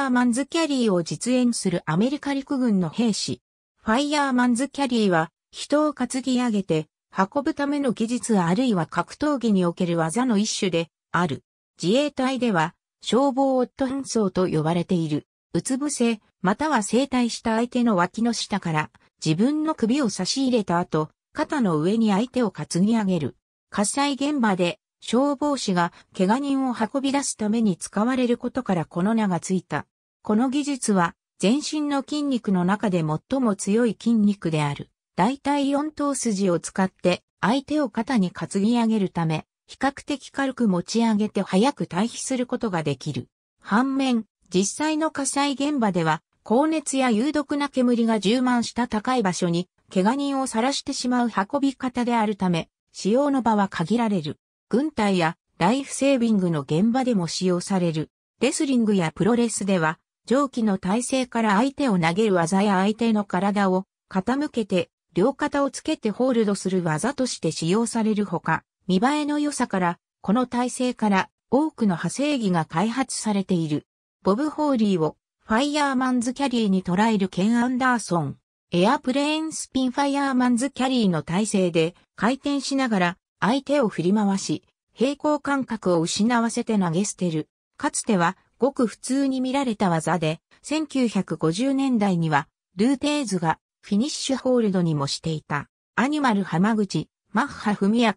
ァイヤーマンズキャリーを実演するアメリカ陸軍の兵士。ファイヤーマンズキャリーは人を担ぎ上げて運ぶための技術あるいは格闘技における技の一種である。自衛隊では消防オット紛争と呼ばれている。うつ伏せ、または正対した相手の脇の下から自分の首を差し入れた後、肩の上に相手を担ぎ上げる。火災現場で消防士が怪我人を運び出すために使われることからこの名がついた。この技術は全身の筋肉の中で最も強い筋肉である。大体4頭筋を使って相手を肩に担ぎ上げるため、比較的軽く持ち上げて早く退避することができる。反面、実際の火災現場では、高熱や有毒な煙が充満した高い場所に、怪我人を晒してしまう運び方であるため、使用の場は限られる。軍隊やライフセービングの現場でも使用される。レスリングやプロレスでは、上記の体勢から相手を投げる技や相手の体を傾けて両肩をつけてホールドする技として使用されるほか、見栄えの良さから、この体勢から多くの派生技が開発されている。ボブ・ホーリーをファイヤーマンズキャリーに捉えるケン・アンダーソン。エアプレーンスピンファイヤーマンズキャリーの体勢で回転しながら相手を振り回し、平行感覚を失わせて投げ捨てる。かつてはごく普通に見られた技で、1950年代にはルーテーズがフィニッシュホールドにもしていた。アニマル浜口、マッハ文明、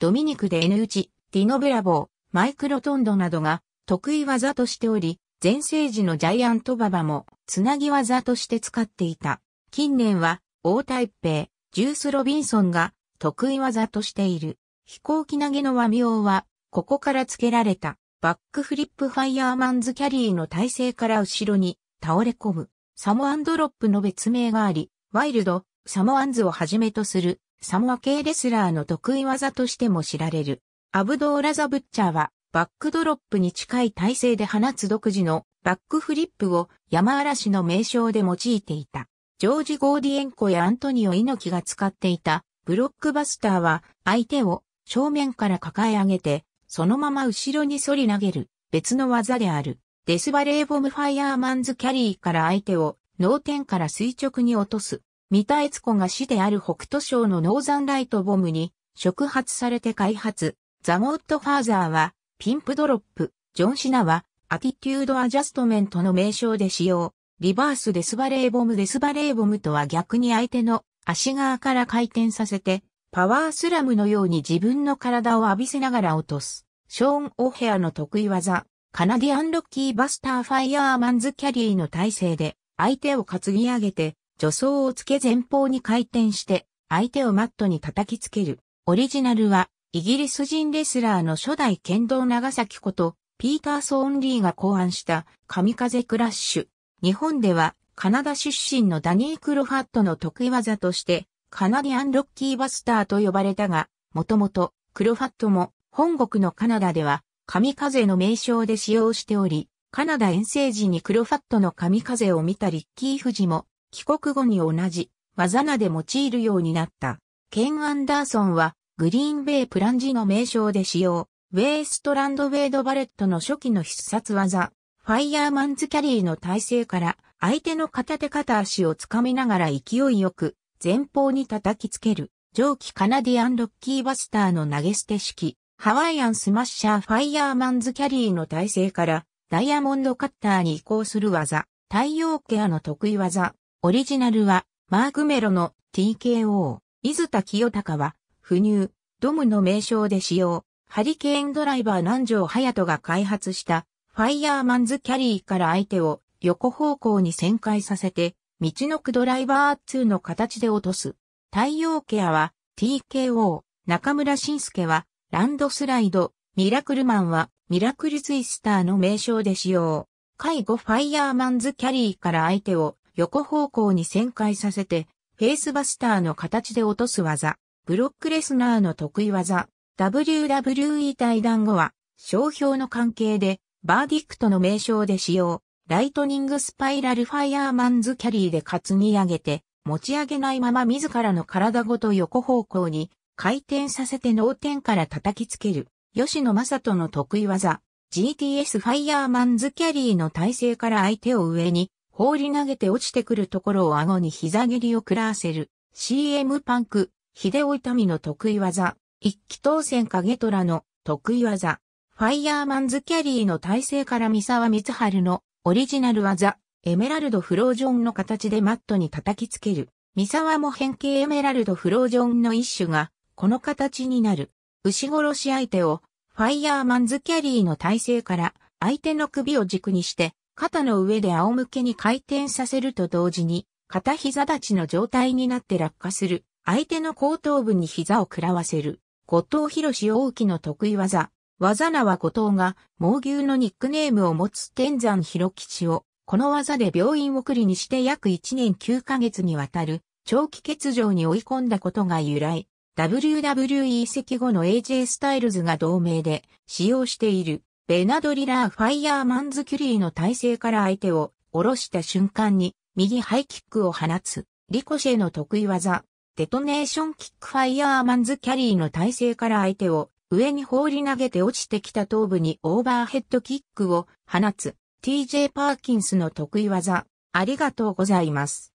ドミニクで N チ、ディノブラボー、マイクロトンドなどが得意技としており、前世時のジャイアントババもつなぎ技として使っていた。近年は、大タイペイ、ジュース・ロビンソンが得意技としている。飛行機投げの和名は、ここから付けられた、バックフリップファイヤーマンズキャリーの体勢から後ろに倒れ込む。サモアンドロップの別名があり、ワイルド、サモアンズをはじめとするサモア系レスラーの得意技としても知られる。アブドーラザ・ブッチャーはバックドロップに近い体勢で放つ独自のバックフリップを山嵐の名称で用いていた。ジョージ・ゴーディエンコやアントニオ・猪木が使っていたブロックバスターは相手を正面から抱え上げてそのまま後ろに反り投げる別の技である。デスバレーボムファイヤーマンズキャリーから相手を脳天から垂直に落とす。三田悦子が死である北斗省のノーザンライトボムに触発されて開発。ザ・ゴッドファーザーはピンプドロップ。ジョン・シナはアティテュード・アジャストメントの名称で使用。リバースデスバレーボムデスバレーボムとは逆に相手の足側から回転させてパワースラムのように自分の体を浴びせながら落とす。ショーン・オヘアの得意技。カナディアンロッキーバスターファイヤーマンズキャリーの体勢で相手を担ぎ上げて、助走をつけ前方に回転して、相手をマットに叩きつける。オリジナルは、イギリス人レスラーの初代剣道長崎こと、ピーターソーン・リーが考案した神風クラッシュ。日本では、カナダ出身のダニー・クロファットの得意技として、カナディアンロッキーバスターと呼ばれたが、もともと、クロファットも、本国のカナダでは、神風の名称で使用しており、カナダ遠征時にクロファットの神風を見たリッキー・フジも帰国後に同じ技名で用いるようになった。ケン・アンダーソンはグリーンベイプランジの名称で使用。ウェイストランド・ウェイド・バレットの初期の必殺技、ファイヤーマンズ・キャリーの体勢から相手の片手片足をつかみながら勢いよく前方に叩きつける上記カナディアンロッキーバスターの投げ捨て式、ハワイアンスマッシャーファイヤーマンズ・キャリーの体勢からダイヤモンドカッターに移行する技、太陽ケアの得意技、オリジナルは、マークメロの TKO、水田清隆は、不入、ドムの名称で使用、ハリケーンドライバー南條隼人が開発した、ファイヤーマンズキャリーから相手を横方向に旋回させて、みちのくドライバー2の形で落とす。太陽ケアは TKO、中邑真輔はランドスライド、ミラクルマンはミラクルツイスターの名称で使用。介護ファイヤーマンズキャリーから相手を横方向に旋回させて、フェイスバスターの形で落とす技。ブロックレスナーの得意技。WWE 退団後は、商標の関係で、バーディクトの名称で使用。ライトニングスパイラルファイヤーマンズキャリーで担ぎ上げて、持ち上げないまま自らの体ごと横方向に回転させて脳天から叩きつける。吉野正人の得意技、GTS ファイヤーマンズキャリーの体勢から相手を上に放り投げて落ちてくるところを顎に膝蹴りを食らわせる。CM パンク、秀夫痛みの得意技、一騎当千影虎の得意技、ファイヤーマンズキャリーの体勢から三沢光春のオリジナル技、エメラルドフロージョンの形でマットに叩きつける。三沢も変形エメラルドフロージョンの一種が、この形になる。牛殺し相手を、ファイヤーマンズキャリーの体勢から、相手の首を軸にして、肩の上で仰向けに回転させると同時に、片膝立ちの状態になって落下する。相手の後頭部に膝を食らわせる。後藤博士大きの得意技。技名は後藤が、猛牛のニックネームを持つ天山広吉を、この技で病院送りにして約1年9ヶ月にわたる長期欠場に追い込んだことが由来。WWE 移籍後の AJ スタイルズが同名で使用しているベナドリラーファイヤーマンズキャリーの体勢から相手を下ろした瞬間に右ハイキックを放つリコシェの得意技デトネーションキックファイヤーマンズキャリーの体勢から相手を上に放り投げて落ちてきた頭部にオーバーヘッドキックを放つ TJ パーキンスの得意技。ありがとうございます。